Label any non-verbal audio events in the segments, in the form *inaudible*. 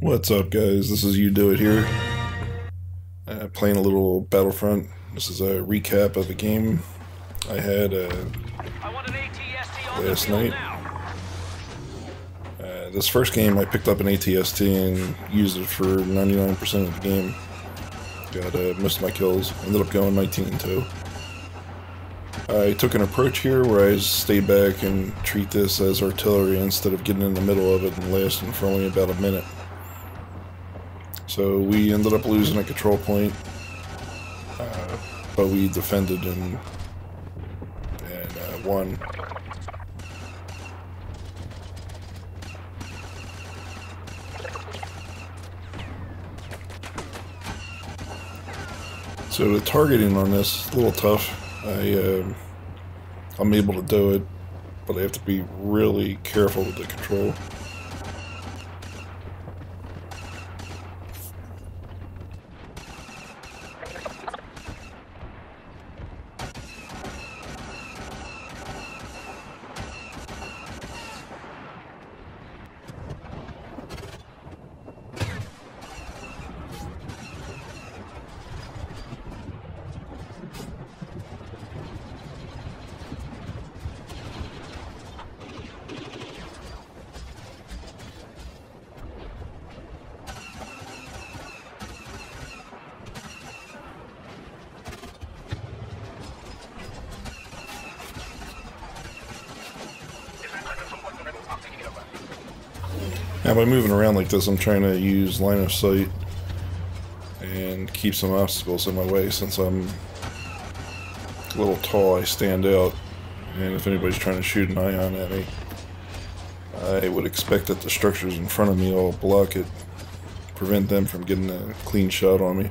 What's up, guys? This is U Do It here. Uh, playing a little Battlefront. This is a recap of a game I had uh, last night. Uh, this first game, I picked up an ATST and used it for 99% of the game. Got uh, most of my kills. Ended up going 19 2. I took an approach here where I stay back and treat this as artillery instead of getting in the middle of it and lasting for only about a minute. So we ended up losing a control point, uh, but we defended and, and uh, won. So the targeting on this is a little tough. I um, I'm able to do it, but I have to be really careful with the control. Now by moving around like this, I'm trying to use line of sight and keep some obstacles in my way since I'm a little tall, I stand out. And if anybody's trying to shoot an ion at me, I would expect that the structures in front of me all block it, prevent them from getting a clean shot on me.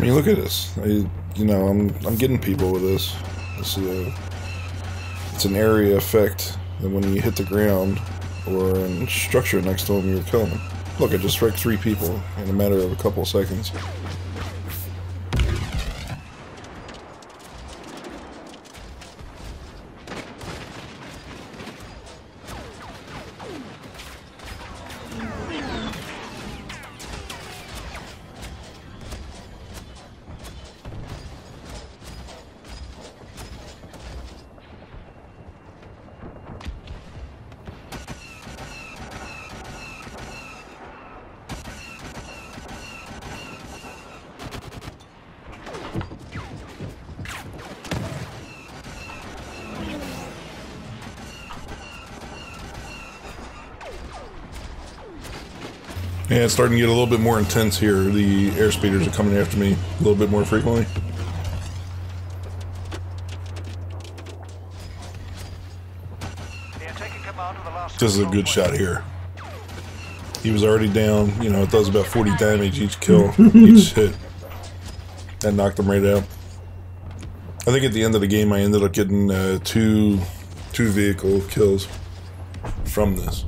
I mean, look at this. I, you know, I'm I'm getting people with this. Is a, it's an area effect that when you hit the ground or in structure next to them, you're killing them. Look, I just wrecked three people in a matter of a couple seconds. Yeah, it's starting to get a little bit more intense here. The airspeeders are coming after me a little bit more frequently. They're taking command of the last This is a good shot here. He was already down. You know, it does about 40 damage each kill, each *laughs* hit. That knocked him right out. I think at the end of the game, I ended up getting uh, two two vehicle kills from this.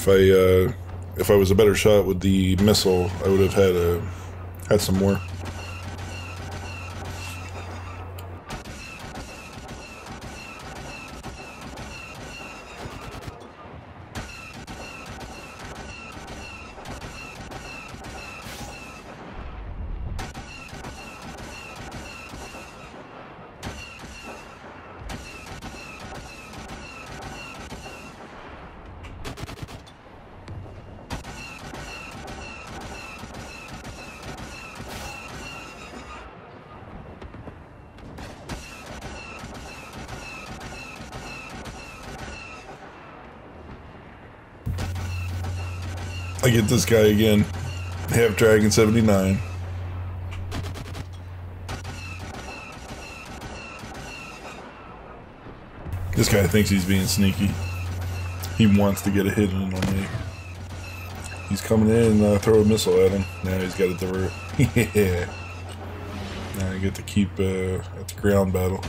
If I uh, if I was a better shot with the missile, I would have had a had some more. Get this guy again. Half Dragon 79. This guy thinks he's being sneaky. He wants to get a hit in on me. He's coming in and uh, throw a missile at him. Now he's got to divert. *laughs* yeah. Now I get to keep uh, at the ground battle.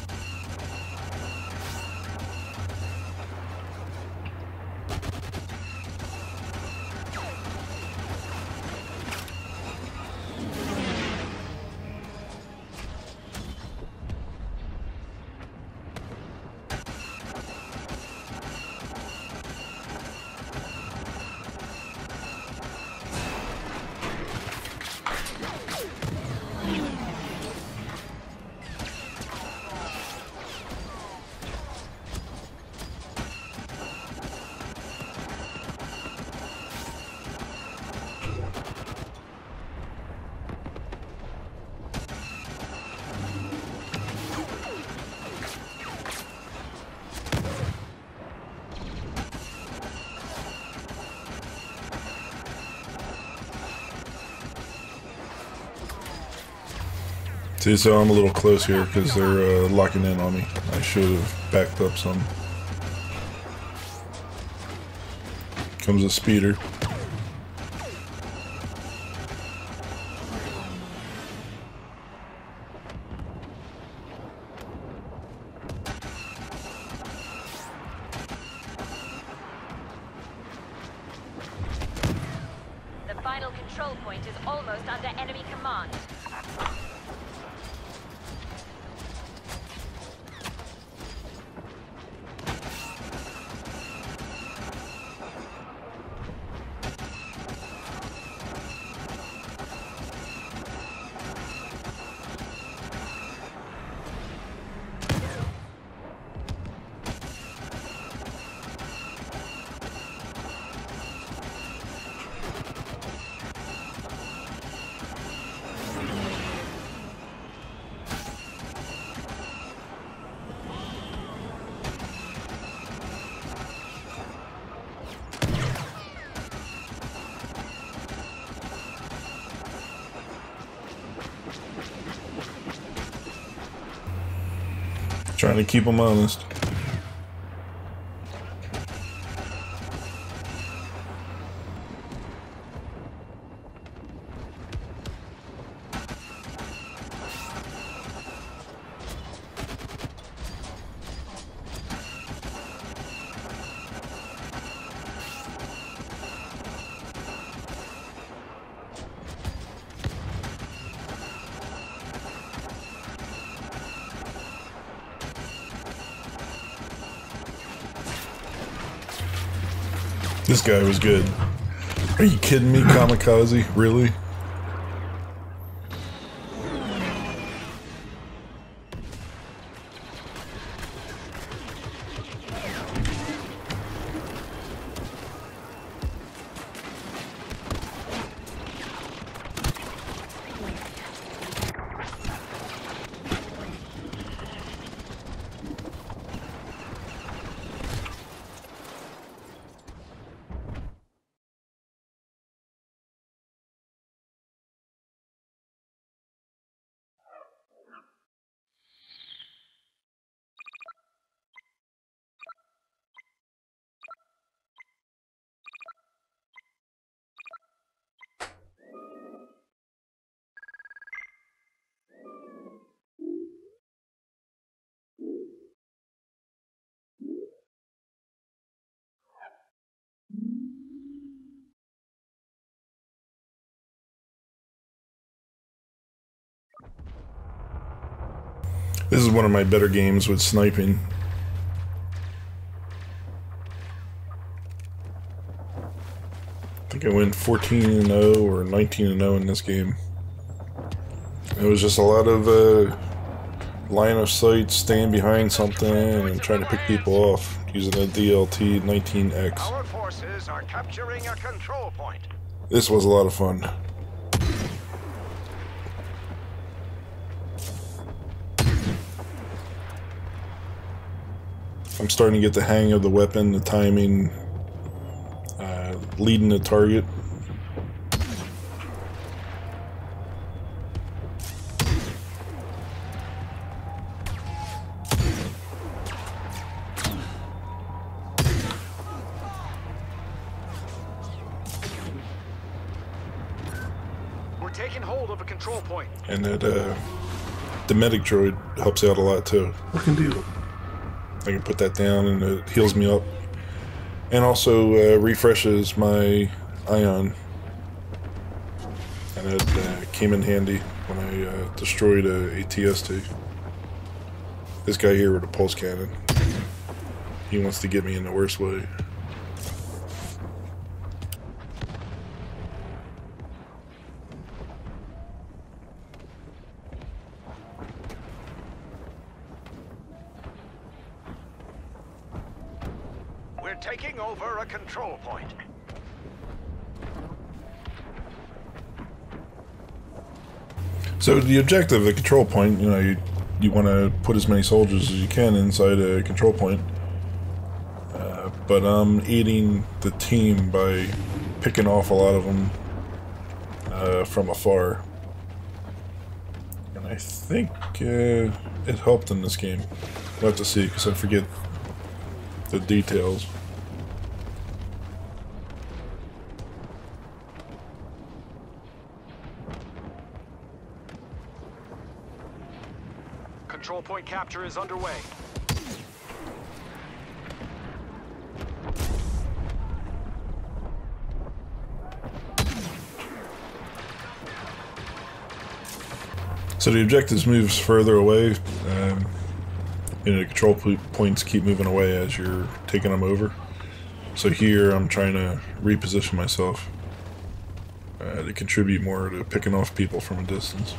See, so I'm a little close here because they're uh, locking in on me. I should have backed up some. Comes a speeder. The final control point is almost under enemy command. Trying to keep them honest. This guy was good. Are you kidding me, Kamikaze? Really? This is one of my better games with sniping. I think I went 14-0 or 19-0 in this game. It was just a lot of uh, line of sight, staying behind something, and trying to pick people off using a DLT 19X. Our forces are capturing a control point. This was a lot of fun. I'm starting to get the hang of the weapon, the timing, uh, leading the target. We're taking hold of a control. And that uh, the medic droid helps out a lot too. What can do? I can put that down and it heals me up, and also uh, refreshes my ion. And it uh, came in handy when I uh, destroyed a ATST. This guy here with a pulse cannon. He wants to get me in the worst way. We're taking over a control point. So the objective the control point, you know, you you want to put as many soldiers as you can inside a control point. Uh, but I'm aiding the team by picking off a lot of them uh, from afar. And I think uh, it helped in this game. We'll have to see because I forget the details. Control point capture is underway. So the objectives moves further away. Um, you know, the control points keep moving away as you're taking them over. So here I'm trying to reposition myself uh, to contribute more to picking off people from a distance.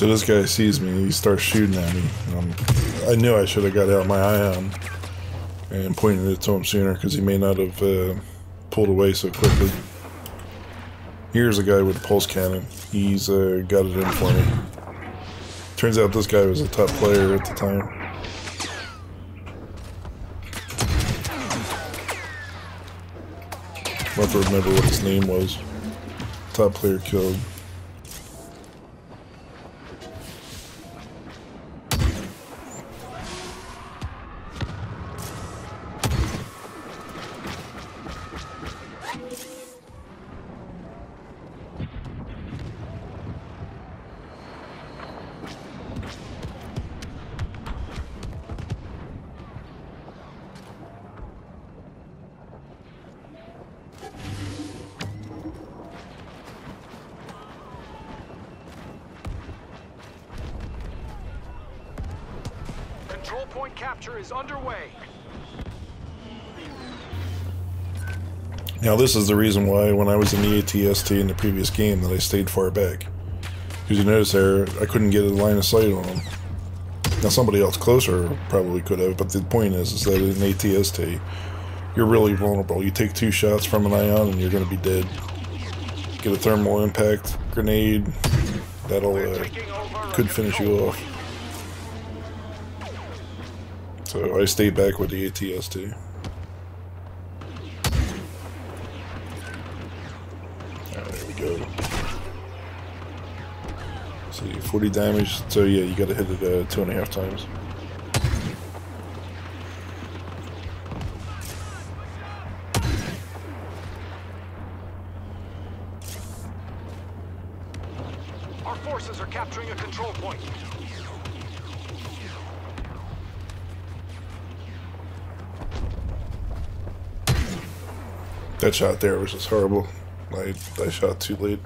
So this guy sees me, he starts shooting at me. And I'm, knew I should have got out my ion and pointed it to him sooner because he may not have uh, pulled away so quickly. Here's a guy with a pulse cannon. He's uh, got it in for me. Turns out this guy was a top player at the time. I have to remember what his name was. Top player killed. Control point capture is underway. Now this is the reason why when I was in the ATST in the previous game that I stayed far back. Because you notice there, I couldn't get a line of sight on them. Now somebody else closer probably could have, but the point is, is that in ATST, you're really vulnerable. You take two shots from an ion and you're going to be dead. Get a thermal impact grenade, that'll uh, could finish you off. So I stayed back with the ATST. There we go. See, 40 damage. So yeah, you gotta hit it uh, two and a half times. Our forces are capturing a control point. That shot there was just horrible. I, I shot too late.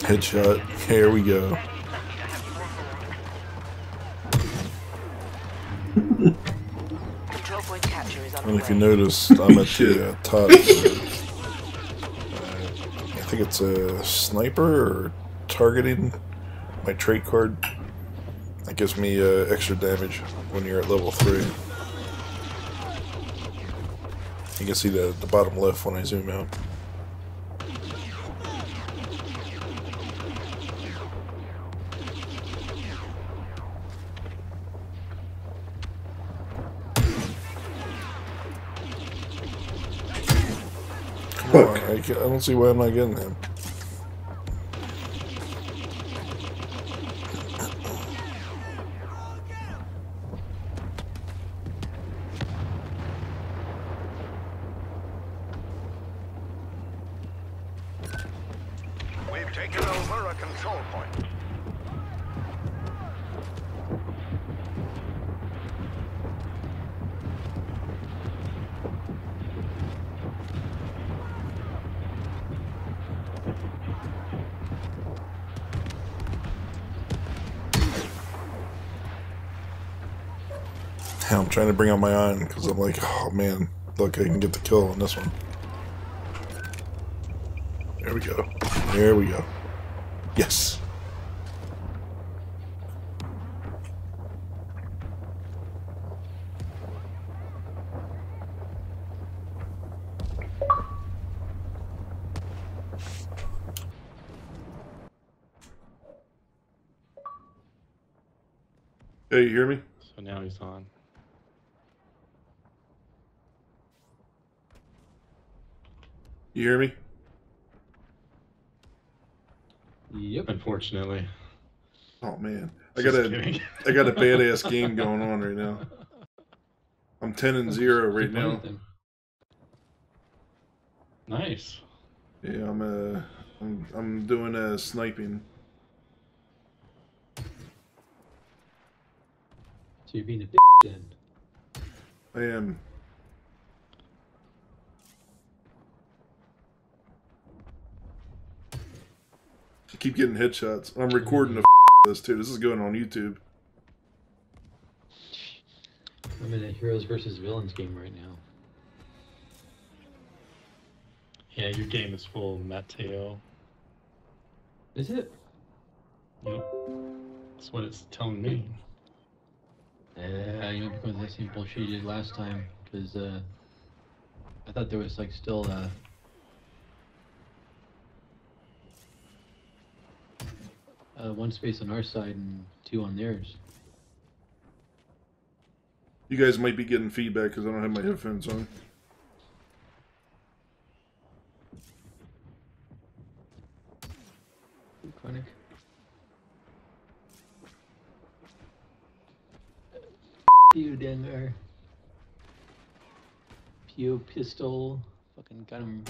Headshot. Here we go. Control point capture is And if you notice, I'm at the uh, *laughs* top. Uh, I think it's a sniper or targeting. My trait card. That gives me uh, extra damage when you're at level 3. You can see the, the bottom left when I zoom out. Come on, I, I don't see why I'm not getting him. Taken over a control point. I'm trying to bring out my ion because I'm like, oh man, look, I can get the kill on this one. There we go. There we go. Yes. Hey, you hear me? So now he's on. You hear me? Yep. Unfortunately. Oh man, I got a I got a badass *laughs* game going on right now. I'm ten and zero right now. with. Nice. Yeah, I'm uh, I'm I'm doing a sniping. So you're being a bitch then. I am. Keep getting headshots. I'm recording the this too. This is going on YouTube. I'm in a heroes versus villains game right now. Yeah, your game is full of Mateo. Is it? Yep. That's what it's telling me. Uh, you know, because that same bullshit you did last time. Because uh, I thought there was like still uh, uh, one space on our side and two on theirs. You guys might be getting feedback because I don't have my headphones on. Chronic. You Dengar. Pew pistol. Fucking got him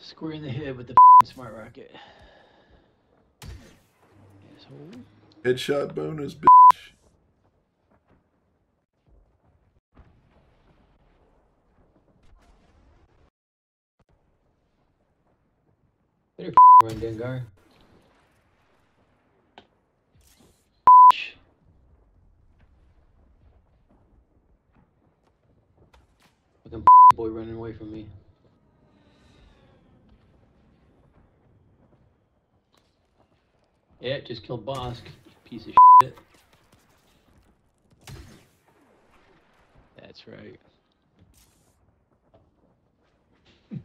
square in the head with the smart rocket. Asshole. Headshot bonus, bitch. Better run, Dengar. Fucking boy running away from me. Yeah, just killed Bossk. Piece of shit. That's right. *laughs*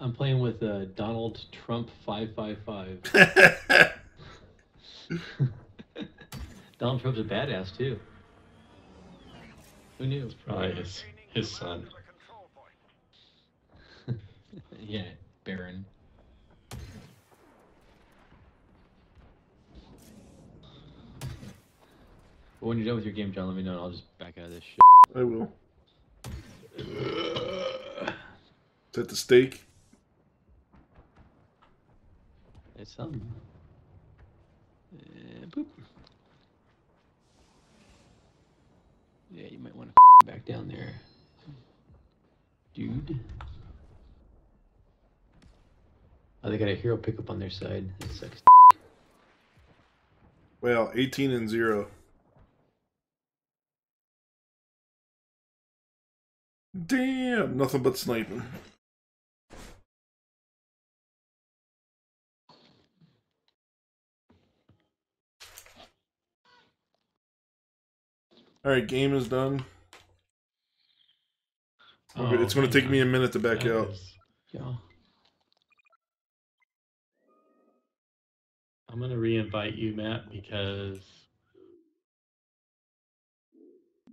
I'm playing with uh, Donald Trump 555. *laughs* *laughs* Donald Trump's a badass too. Who knew? Probably his, his son. The control point. yeah, Baron. But when you're done with your game, John, let me know and I'll just back out of this shit. I will. Is that the steak? It's something. Uh, boop. Yeah, you might want to back down there, dude. Oh, they got a hero pickup on their side. That sucks. Well, 18 and 0. Damn, nothing but sniping. Alright, game is done. Oh, it's going to take me a minute to back out. is- Yeah. I'm gonna re-invite you, Matt, because